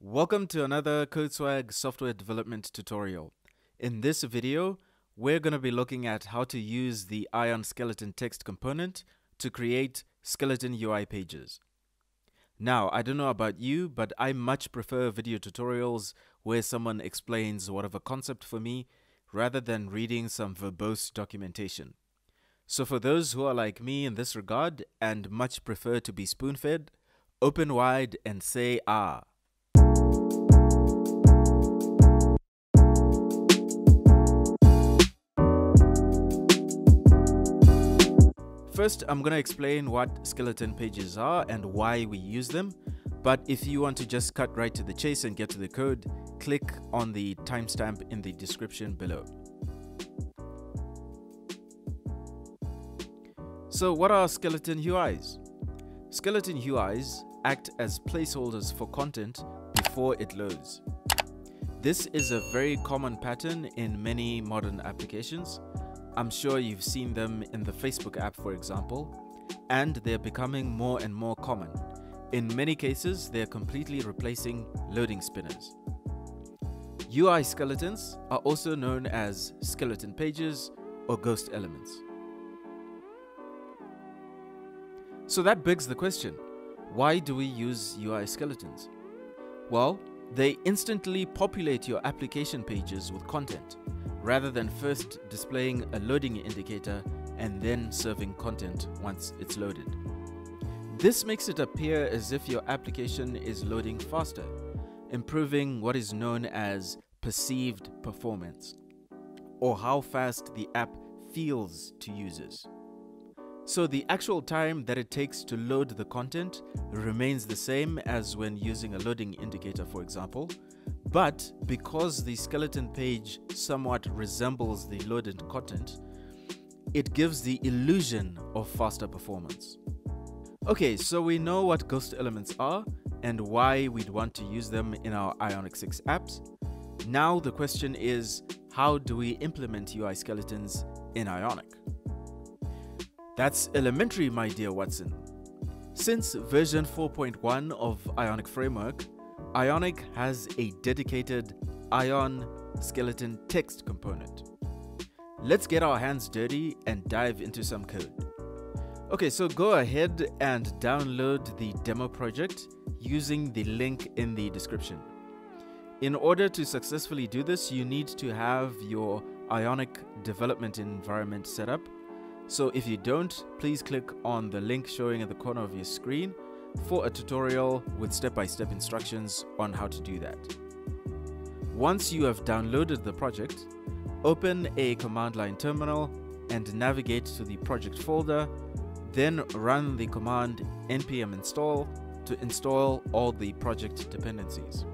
Welcome to another CodeSwag software development tutorial. In this video, we're going to be looking at how to use the Ion skeleton text component to create skeleton UI pages. Now, I don't know about you, but I much prefer video tutorials where someone explains whatever concept for me rather than reading some verbose documentation. So for those who are like me in this regard and much prefer to be spoon-fed, open wide and say ah. First, I'm going to explain what skeleton pages are and why we use them. But if you want to just cut right to the chase and get to the code, click on the timestamp in the description below. So what are skeleton UIs? Skeleton UIs act as placeholders for content before it loads. This is a very common pattern in many modern applications I'm sure you've seen them in the Facebook app, for example, and they're becoming more and more common. In many cases, they're completely replacing loading spinners. UI skeletons are also known as skeleton pages or ghost elements. So that begs the question, why do we use UI skeletons? Well, they instantly populate your application pages with content rather than first displaying a loading indicator and then serving content once it's loaded. This makes it appear as if your application is loading faster, improving what is known as perceived performance, or how fast the app feels to users. So the actual time that it takes to load the content remains the same as when using a loading indicator, for example, but because the skeleton page somewhat resembles the loaded content, it gives the illusion of faster performance. Okay, so we know what ghost elements are and why we'd want to use them in our Ionic 6 apps. Now the question is, how do we implement UI skeletons in Ionic? That's elementary, my dear Watson. Since version 4.1 of Ionic Framework, Ionic has a dedicated Ion skeleton text component. Let's get our hands dirty and dive into some code. Okay, so go ahead and download the demo project using the link in the description. In order to successfully do this, you need to have your Ionic development environment set up. So if you don't, please click on the link showing at the corner of your screen for a tutorial with step-by-step -step instructions on how to do that. Once you have downloaded the project, open a command line terminal and navigate to the project folder, then run the command npm install to install all the project dependencies.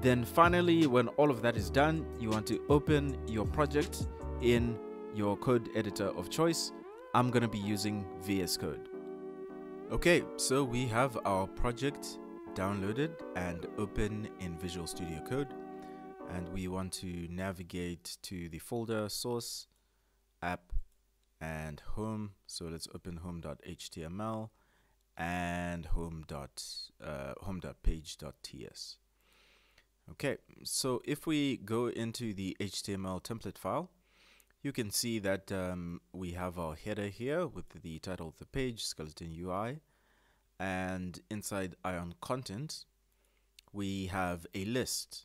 Then finally, when all of that is done, you want to open your project in your code editor of choice. I'm going to be using VS Code. Okay, so we have our project downloaded and open in Visual Studio Code and we want to navigate to the folder source app and home. So let's open home.html and uh, home.page.ts okay so if we go into the html template file you can see that um, we have our header here with the title of the page, skeleton UI, and inside ion content, we have a list.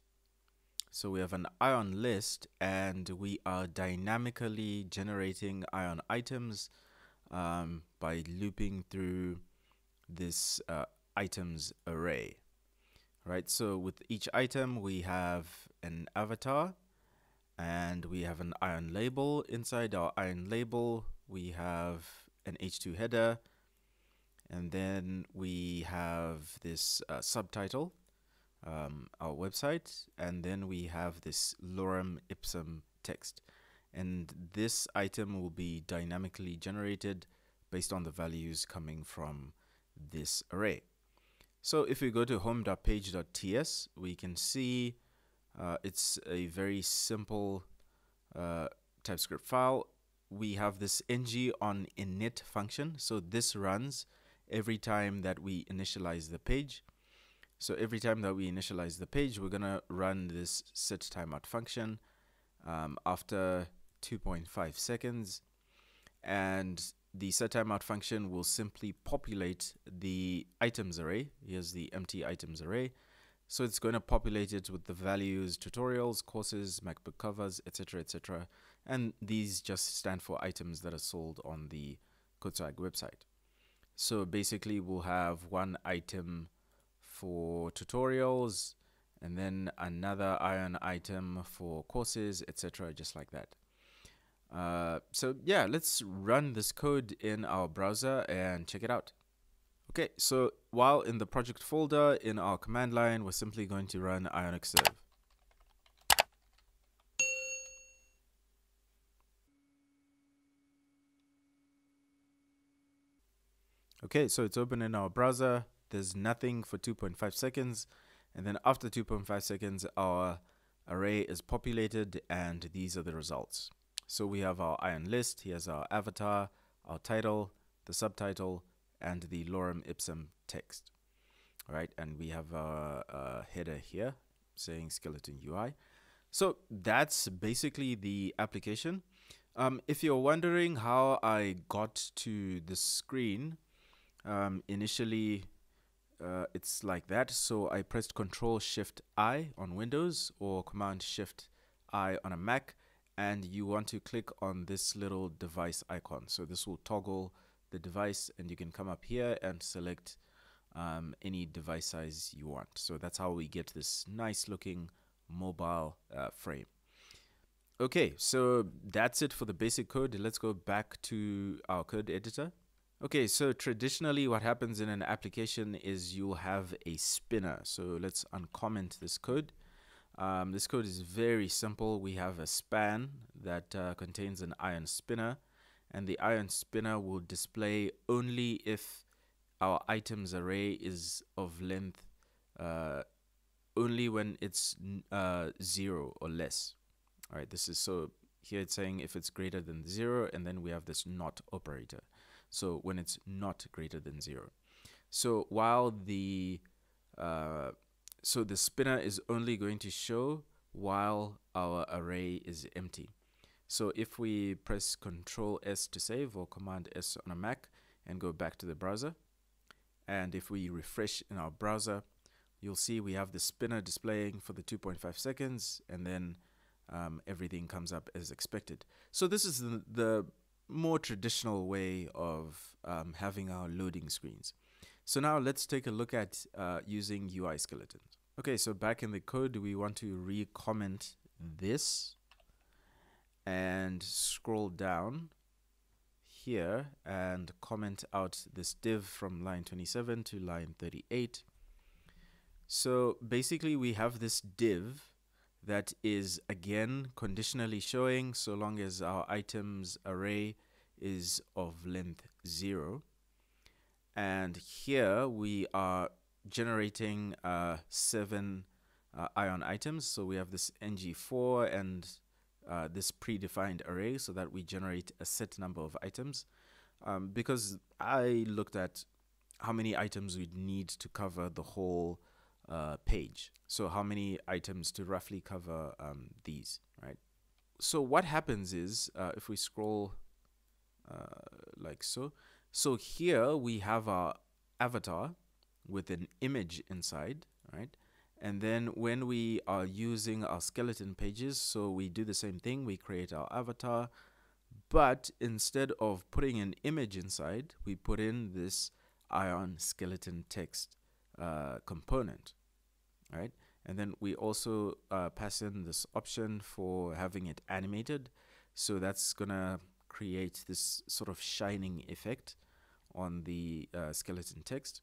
So we have an ion list and we are dynamically generating ion items um, by looping through this uh, items array. Right, so with each item we have an avatar and we have an ion label. Inside our ion label, we have an H2 header, and then we have this uh, subtitle, um, our website, and then we have this lorem ipsum text. And this item will be dynamically generated based on the values coming from this array. So if we go to home.page.ts, we can see uh, it's a very simple uh, TypeScript file. We have this ng on init function. So this runs every time that we initialize the page. So every time that we initialize the page, we're going to run this set timeout function um, after 2.5 seconds. And the set timeout function will simply populate the items array. Here's the empty items array. So it's going to populate it with the values, tutorials, courses, MacBook covers, etc., etc. And these just stand for items that are sold on the CodeSwag website. So basically we'll have one item for tutorials and then another ion item for courses, etc. just like that. Uh, so yeah, let's run this code in our browser and check it out. Okay, so while in the project folder in our command line, we're simply going to run ionic serve. Okay, so it's open in our browser. There's nothing for 2.5 seconds. And then after 2.5 seconds, our array is populated and these are the results. So we have our ion list, here's our avatar, our title, the subtitle, and the lorem ipsum text. Right, and we have a, a header here saying skeleton UI. So that's basically the application. Um, if you're wondering how I got to the screen, um, initially uh, it's like that. So I pressed Control Shift I on Windows or Command Shift I on a Mac and you want to click on this little device icon. So this will toggle the device and you can come up here and select um, any device size you want. So that's how we get this nice looking mobile uh, frame. Okay, so that's it for the basic code. Let's go back to our code editor. Okay, so traditionally what happens in an application is you'll have a spinner. So let's uncomment this code. Um, this code is very simple. We have a span that uh, contains an ion spinner and the ion spinner will display only if our items array is of length uh, only when it's uh, zero or less. All right, this is so here it's saying if it's greater than zero and then we have this not operator. So when it's not greater than zero. So while the uh, so the spinner is only going to show while our array is empty. So if we press Control S to save or Command S on a Mac and go back to the browser, and if we refresh in our browser, you'll see we have the spinner displaying for the 2.5 seconds and then um, everything comes up as expected. So this is the, the more traditional way of um, having our loading screens. So now let's take a look at uh, using UI skeletons. Okay, so back in the code, we want to re-comment this and scroll down here and comment out this div from line 27 to line 38. So basically we have this div that is again conditionally showing so long as our items array is of length 0 and here we are generating uh, seven uh, ion items. So we have this ngFor and uh, this predefined array so that we generate a set number of items. Um, because I looked at how many items we'd need to cover the whole uh, page. So how many items to roughly cover um, these, right? So what happens is uh, if we scroll uh, like so, so here we have our avatar with an image inside, right? And then when we are using our skeleton pages, so we do the same thing, we create our avatar, but instead of putting an image inside, we put in this ion skeleton text uh, component, right? And then we also uh, pass in this option for having it animated. So that's gonna create this sort of shining effect on the uh, skeleton text.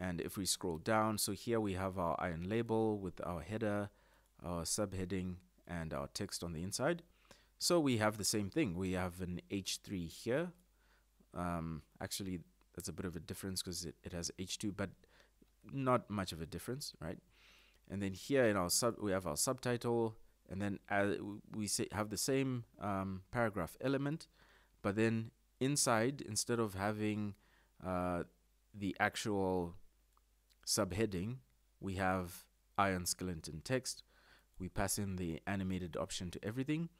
And if we scroll down, so here we have our ion label with our header, our subheading, and our text on the inside. So we have the same thing. We have an H3 here. Um, actually, that's a bit of a difference because it, it has H2, but not much of a difference, right? And then here in our sub, we have our subtitle, and then uh, we have the same um, paragraph element, but then inside, instead of having uh, the actual subheading, we have ion skeleton text. We pass in the animated option to everything.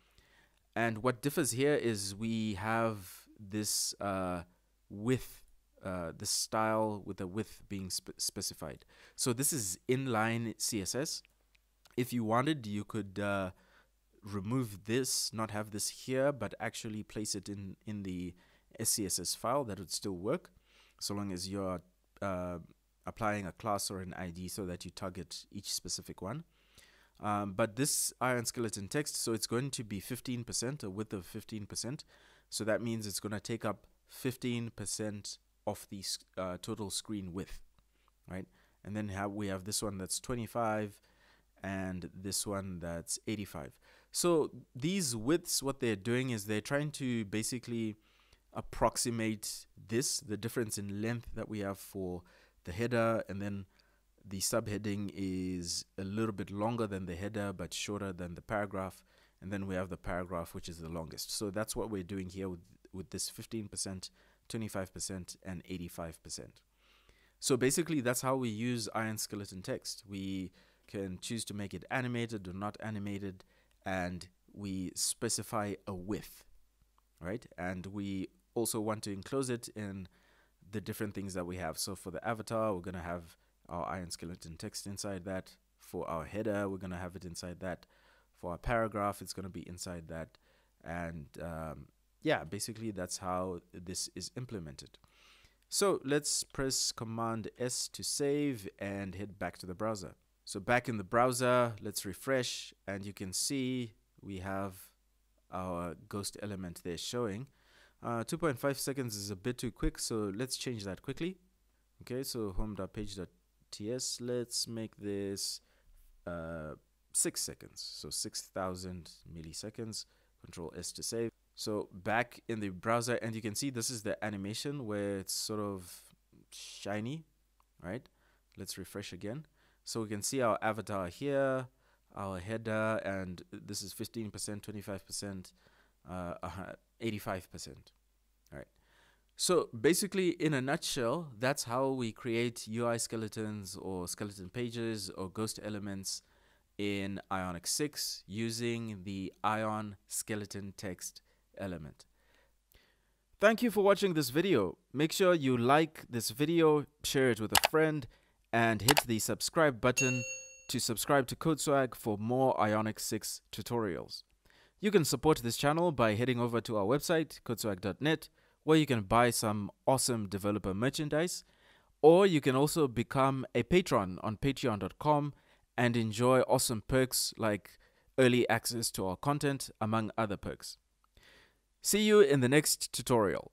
And what differs here is we have this uh, width, uh, the style with the width being spe specified. So this is inline CSS. If you wanted, you could uh, remove this, not have this here, but actually place it in, in the SCSS file. That would still work, so long as you're uh, applying a class or an ID so that you target each specific one. Um, but this ion skeleton text, so it's going to be 15%, a width of 15%. So that means it's going to take up 15% of the uh, total screen width, right? And then have, we have this one that's 25 and this one that's 85. So these widths, what they're doing is they're trying to basically approximate this, the difference in length that we have for the header and then the subheading is a little bit longer than the header but shorter than the paragraph. And then we have the paragraph which is the longest. So that's what we're doing here with with this 15% 25% and 85% so basically that's how we use ion skeleton text. We can choose to make it animated or not animated and we specify a width right? And we also want to enclose it in the different things that we have so for the avatar we're going to have our ion skeleton text inside that. For our header, we're going to have it inside that. For our paragraph, it's going to be inside that. And um, yeah, basically that's how this is implemented. So let's press Command S to save and head back to the browser. So back in the browser, let's refresh and you can see we have our ghost element there showing. Uh, 2.5 seconds is a bit too quick, so let's change that quickly. Okay, so home.page.txt ts let's make this uh, six seconds. So 6000 milliseconds control s to save. So back in the browser and you can see this is the animation where it's sort of shiny right? Let's refresh again. So we can see our avatar here our header and this is 15% 25% uh, 85% right so basically, in a nutshell, that's how we create UI skeletons or skeleton pages or ghost elements in Ionic 6 using the Ion skeleton text element. Thank you for watching this video. Make sure you like this video, share it with a friend, and hit the subscribe button to subscribe to CodeSwag for more Ionic 6 tutorials. You can support this channel by heading over to our website, codeswag.net, where you can buy some awesome developer merchandise, or you can also become a patron on patreon.com and enjoy awesome perks like early access to our content, among other perks. See you in the next tutorial.